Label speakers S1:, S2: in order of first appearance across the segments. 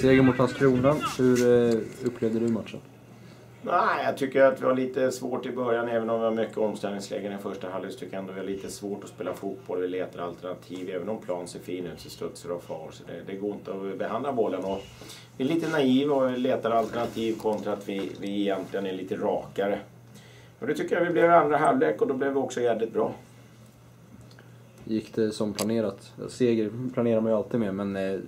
S1: Seger mot Landskrona. Hur eh, upplevde du matchen?
S2: Nej, jag tycker att vi har lite svårt i början. Även om vi har mycket omställningslägen i första halvlek så tycker jag ändå vi har lite svårt att spela fotboll. Vi letar alternativ. Även om plan ser fin ut så studsar och far. Så det, det går inte att behandla bollen. Och vi är lite naiva och letar alternativ kontra att vi, vi egentligen är lite rakare. Och det tycker jag vi blev i andra halvlek och då blev vi också jävligt bra.
S1: Gick det som planerat? Seger planerar man ju alltid med, men eh,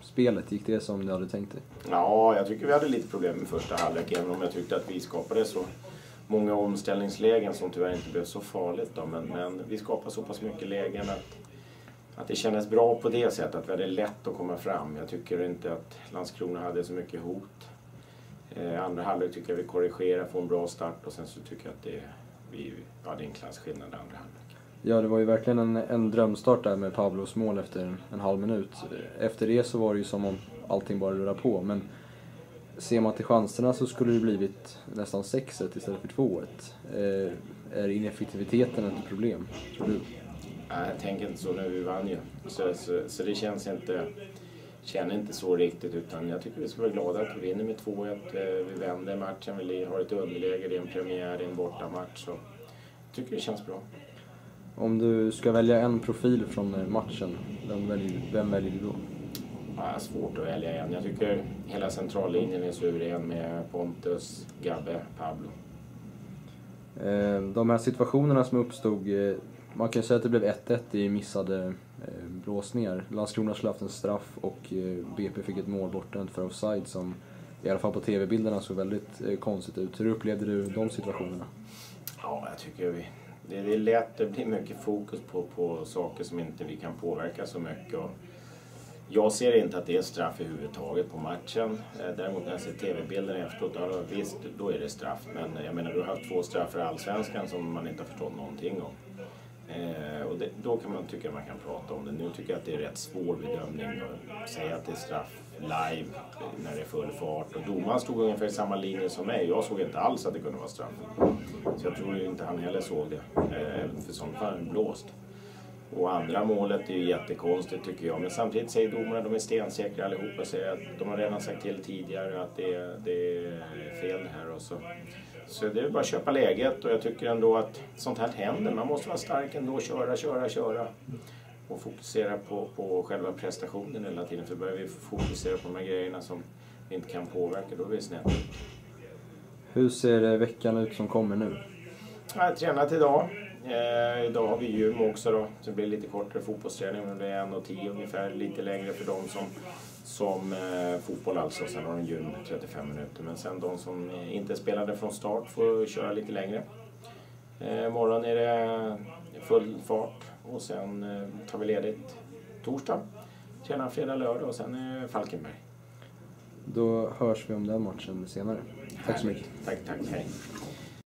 S1: spelet, gick det som du hade tänkt dig?
S2: Ja, jag tycker vi hade lite problem i första halvlek, även om jag tyckte att vi skapade så många omställningslägen som tyvärr inte blev så farligt. Då. Men, men vi skapade så pass mycket lägen att, att det kändes bra på det sättet, att vi hade lätt att komma fram. Jag tycker inte att Landskrona hade så mycket hot. Eh, andra halvlek tycker jag vi korrigerar, får en bra start och sen så tycker jag att det, vi, ja, det är en klasskillnad andra halvlek.
S1: Ja, det var ju verkligen en, en drömstart där med Pablos mål efter en, en, halv minut. Efter det så var det ju som om allting bara rullade på. Men ser man till chanserna så skulle det blivit nästan 6-1 istället för 2-1. Eh, är ineffektiviteten ett problem, tror du?
S2: Nej, jag tänker inte så nu. Vi vann ju. Så, så, så det känns inte känner inte så riktigt utan jag tycker vi ska vara glada att vi vinner med 2-1. Eh, vi vänder matchen, vi har ett underläge, det är en premiär, det är en bortamatch. Så jag tycker det känns bra.
S1: Om du ska välja en profil från eh, matchen, vem väljer, vem väljer du då?
S2: Ja, svårt att välja en. Jag tycker hela centrallinjen är suverän med Pontus, Gabbe, Pablo.
S1: Eh, de här situationerna som uppstod, eh, man kan säga att det blev 1-1 i missade blåsningar. Landskrona skulle haft en straff och BP fick ett mål bortdömt för offside som i alla fall på TV-bilderna såg väldigt konstigt ut. Hur upplevde du de situationerna?
S2: Ja, jag tycker vi det, är lätt, det blir mycket fokus på, på saker som inte vi kan påverka så mycket. Och jag ser inte att det är straff överhuvudtaget på matchen. Eh, däremot när jag ser TV-bilden efteråt, ja, visst, då är det straff. Men jag menar, du har haft två straff i Allsvenskan som man inte har förstått någonting om. Det, då kan man tycka att man kan prata om det. Nu tycker jag att det är rätt svår bedömning att säga att det är straff live när det är full fart. Och domaren stod ungefär i samma linje som mig. Jag såg inte alls att det kunde vara straff. Så jag tror inte han heller såg det. Även för sånt var blåst. Och andra målet är ju jättekonstigt tycker jag. Men samtidigt säger domarna, de är stensäkra allihopa. Säger att de har redan sagt till tidigare att det, det är fel här. Och så. så det är bara att köpa läget och jag tycker ändå att sånt här händer. Man måste vara stark ändå, köra, köra, köra och fokusera på, på själva prestationen hela tiden. För börjar vi fokusera på de här grejerna som vi inte kan påverka, då är vi snett.
S1: Hur ser veckan ut som kommer nu?
S2: Jag har tränat idag. Eh, idag har vi gym också då, så det blir lite kortare fotbollsträning. Men det är 1.10 ungefär, lite längre för de som, som eh, fotboll alltså. Sen har de gym 35 minuter. Men sen de som inte spelade från start får köra lite längre. Eh, imorgon är det full fart och sen eh, tar vi ledigt torsdag. Tränar fredag, lördag och sen är Falkenberg.
S1: Då hörs vi om den matchen senare. Tack så mycket.
S2: Tack, tack. Hej.